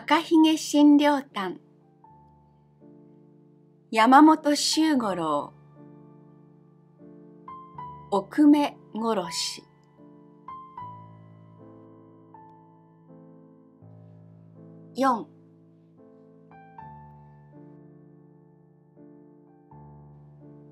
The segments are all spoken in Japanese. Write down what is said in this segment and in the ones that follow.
赤ひげ診療館山本周五郎。奥目殺し。4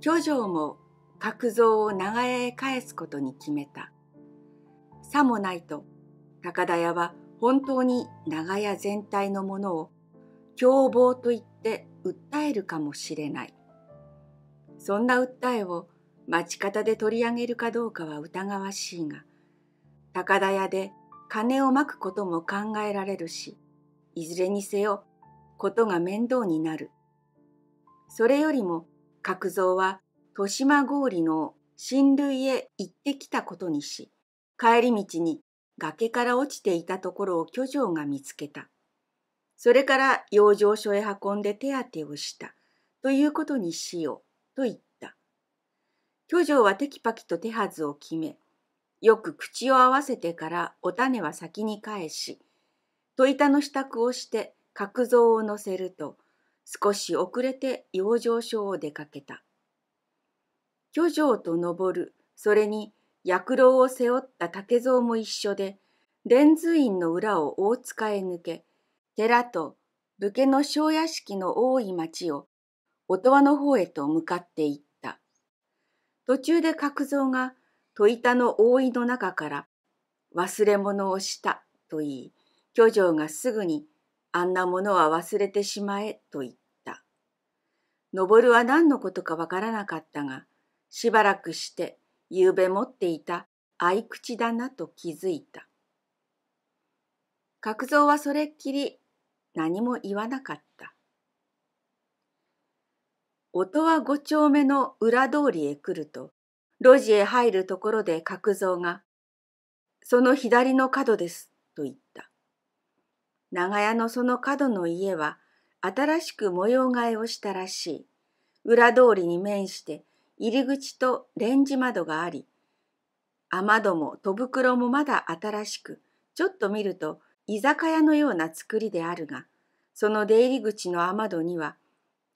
巨城も角蔵を長屋へ返すことに決めた。さもないと高田屋は本当に長屋全体のものを凶暴と言って訴えるかもしれない。そんな訴えを町方で取り上げるかどうかは疑わしいが、高田屋で金をまくことも考えられるし、いずれにせよことが面倒になる。それよりも角蔵は豊島郡の親類へ行ってきたことにし、帰り道に崖から落ちていたところを巨城が見つけた。それから養生所へ運んで手当てをしたということにしようと言った。巨城はテキパキと手はずを決め、よく口を合わせてからお種は先に返し、戸板の支度をして角蔵を乗せると、少し遅れて養生所を出かけた。巨城と登る、それに薬老を背負った竹蔵も一緒で、蓮図院の裏を大塚へ抜け、寺と武家の小屋敷の多い町を音羽の方へと向かっていった。途中で角蔵が戸板の覆いの中から忘れ物をしたと言い、巨城がすぐにあんなものは忘れてしまえと言った。登は何のことかわからなかったが、しばらくしてゆうべ持っていた合口だなと気づいた。角蔵はそれっきり何も言わなかった。音は五丁目の裏通りへ来ると、路地へ入るところで角蔵が、その左の角ですと言った。長屋のその角の家は新しく模様替えをしたらしい。裏通りに面して入り口とレンジ窓があり、雨戸も戸袋もまだ新しく、ちょっと見ると居酒屋のような作りであるが、その出入り口の雨戸には、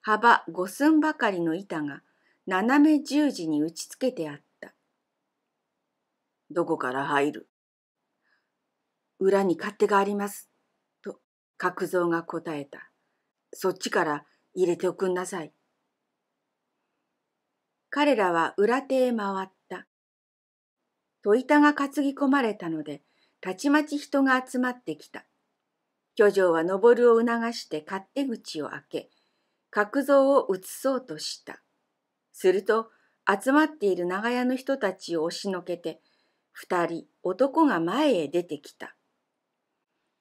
幅五寸ばかりの板が斜め十字に打ち付けてあった。どこから入る？裏に勝手があります。と、角蔵が答えた。そっちから入れておくんなさい。彼らは裏手へ回った。戸板が担ぎ込まれたので、たちまち人が集まってきた。巨城は登るを促して勝手口を開け、角蔵を移そうとした。すると、集まっている長屋の人たちを押しのけて、二人、男が前へ出てきた。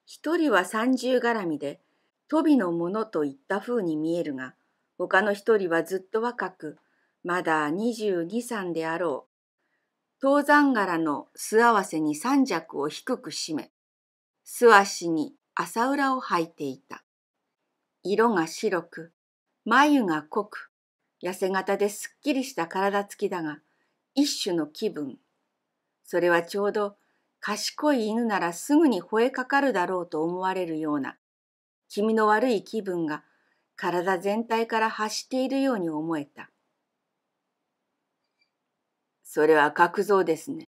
一人は三重絡みで、飛びのものといった風に見えるが、他の一人はずっと若く、まだ二十二三であろう。東山柄の素合わせに三尺を低く締め、素足に朝裏を履いていた。色が白く、眉が濃く、痩せ型ですっきりした体つきだが、一種の気分。それはちょうど賢い犬ならすぐに吠えかかるだろうと思われるような、気味の悪い気分が体全体から発しているように思えた。それは角蔵ですね。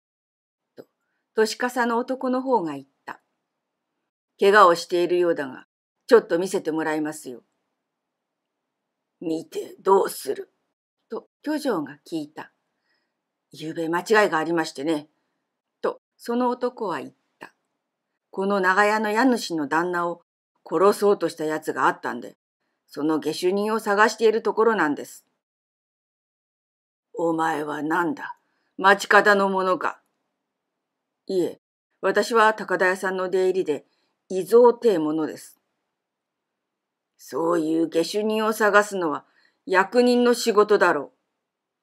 と、年笠の男の方が言った。怪我をしているようだが、ちょっと見せてもらいますよ。見てどうする？と巨城が聞いた。ゆうべ間違いがありましてね。と、その男は言った。この長屋の家主の旦那を殺そうとした奴があったんで、その下手人を探しているところなんです。お前は何だ？町方のものか。いえ、私は高田屋さんの出入りで、遺蔵てえものです。そういう下手人を探すのは役人の仕事だろ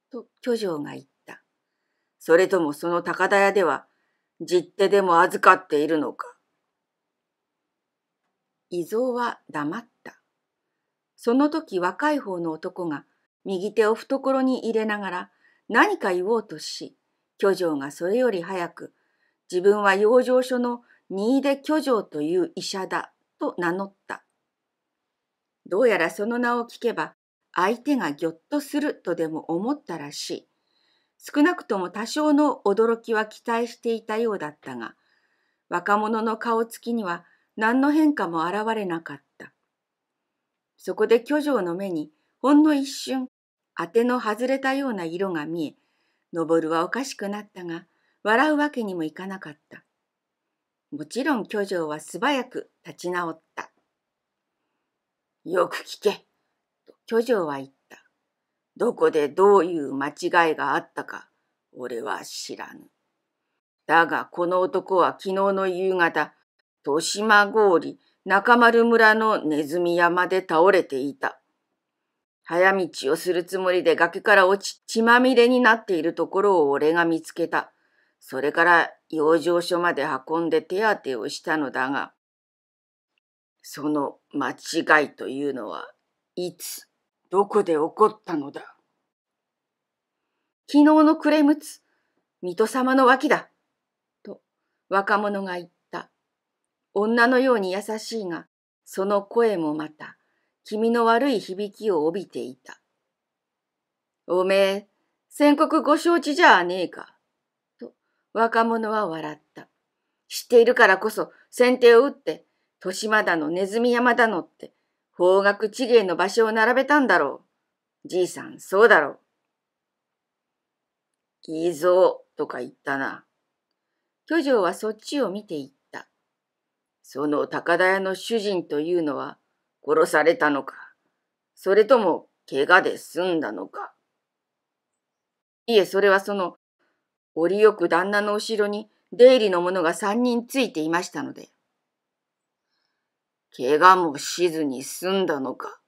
う。と巨城が言った。それともその高田屋では、実手でも預かっているのか。遺蔵は黙った。その時若い方の男が右手を懐に入れながら何か言おうとし、巨城がそれより早く、自分は養生所の新出巨城という医者だと名乗った。どうやらその名を聞けば相手がぎょっとするとでも思ったらしい。少なくとも多少の驚きは期待していたようだったが、若者の顔つきには何の変化も現れなかった。そこで巨匠の目にほんの一瞬、当ての外れたような色が見え、登はおかしくなったが、笑うわけにもいかなかった。もちろん巨匠は素早く立ち直った。よく聞け、と巨匠は言った。どこでどういう間違いがあったか、俺は知らぬ。だがこの男は昨日の夕方、豊島郡中丸村のネズミ山で倒れていた。早道をするつもりで崖から落ち血まみれになっているところを俺が見つけた。それから養生所まで運んで手当てをしたのだが、その間違いというのはいつ、どこで起こったのだ昨日の暮れむつ、水戸様の脇だ。と若者が言った。女のように優しいが、その声もまた、気味の悪い響きを帯びていた。おめえ、宣告ご承知じゃあねえか。と、若者は笑った。知っているからこそ先手を打って、豊島だのネズミ山だのって、方角地芸の場所を並べたんだろう。じいさん、そうだろう。いいぞ、とか言ったな。巨匠はそっちを見ていった。その高田屋の主人というのは、殺されたのか、それとも怪我で済んだのか。いえ、それはその、折りよく旦那の後ろに出入りの者が三人ついていましたので。怪我もしずに済んだのか。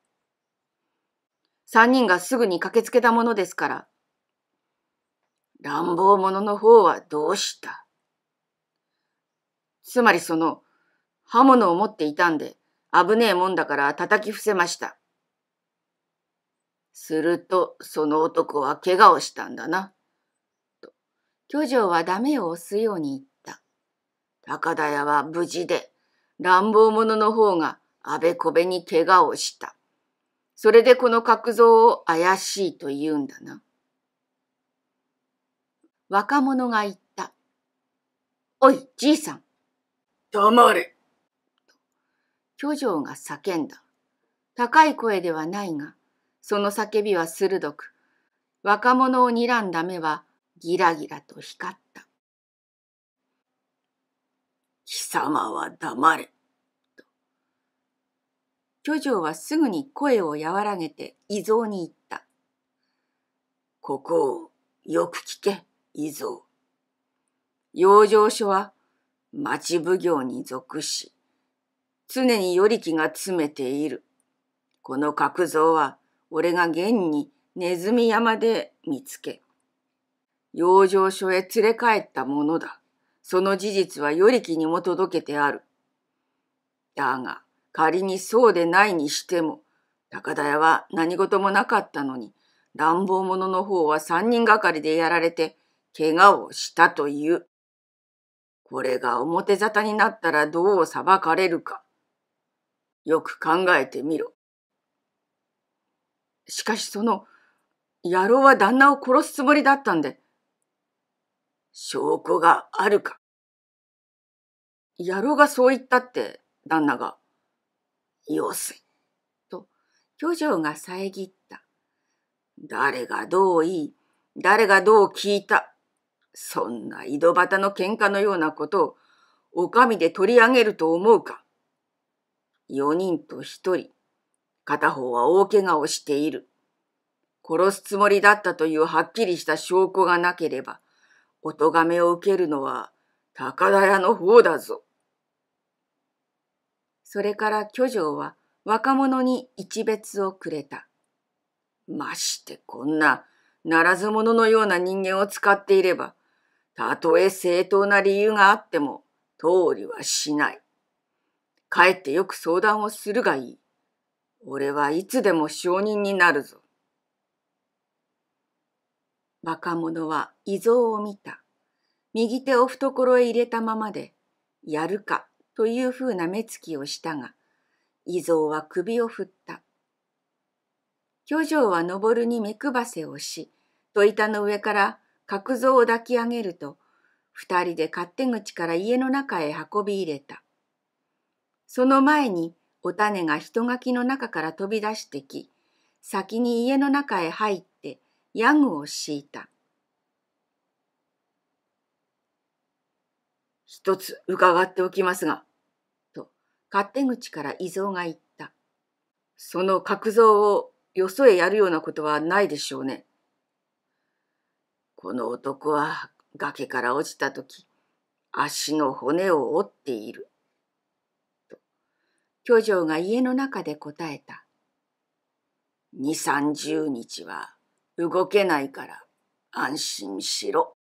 三人がすぐに駆けつけたものですから。乱暴者の方はどうしたつまりその、刃物を持っていたんで、危ねえもんだから叩き伏せました。すると、その男は怪我をしたんだな。と、巨匠はダメを押すように言った。高田屋は無事で、乱暴者の方があべこべに怪我をした。それでこの角像を怪しいと言うんだな。若者が言った。おい、じいさん。黙れ。巨匠が叫んだ。高い声ではないが、その叫びは鋭く、若者を睨んだ目はギラギラと光った。貴様は黙れ。と巨匠はすぐに声を和らげて遺蔵に言った。ここをよく聞け、遺蔵。養生所は町奉行に属し、常により気が詰めている。この角像は俺が現にネズミ山で見つけ、養生所へ連れ帰ったものだ。その事実はより気にも届けてある。だが、仮にそうでないにしても、高田屋は何事もなかったのに、乱暴者の方は三人がかりでやられて、怪我をしたという。これが表沙汰になったらどう裁かれるか。よく考えてみろ。しかしその、野郎は旦那を殺すつもりだったんで。証拠があるか。野郎がそう言ったって、旦那が。よせ。と、巨匠が遮った。誰がどう言い、誰がどう聞いた。そんな井戸端の喧嘩のようなことを、お上で取り上げると思うか。4人と1人、片方は大怪我をしている。殺すつもりだったというはっきりした証拠がなければ、お咎めを受けるのは高田屋の方だぞ。それから巨匠は若者に一別をくれた。ましてこんなならず者のような人間を使っていれば、たとえ正当な理由があっても通りはしない。帰ってよく相談をするがいい。俺はいつでも証人になるぞ。若者は遺蔵を見た。右手を懐へ入れたままで、やるかというふうな目つきをしたが、伊蔵は首を振った。巨匠は登るに目配せをし、戸板の上から角蔵を抱き上げると、二人で勝手口から家の中へ運び入れた。その前にお種が人垣の中から飛び出してき、先に家の中へ入ってヤグを敷いた。一つ伺っておきますが、と勝手口から伊蔵が言った。その角蔵をよそへやるようなことはないでしょうね。この男は崖から落ちたとき、足の骨を折っている。巨匠が家の中で答えた。二三十日は動けないから安心しろ。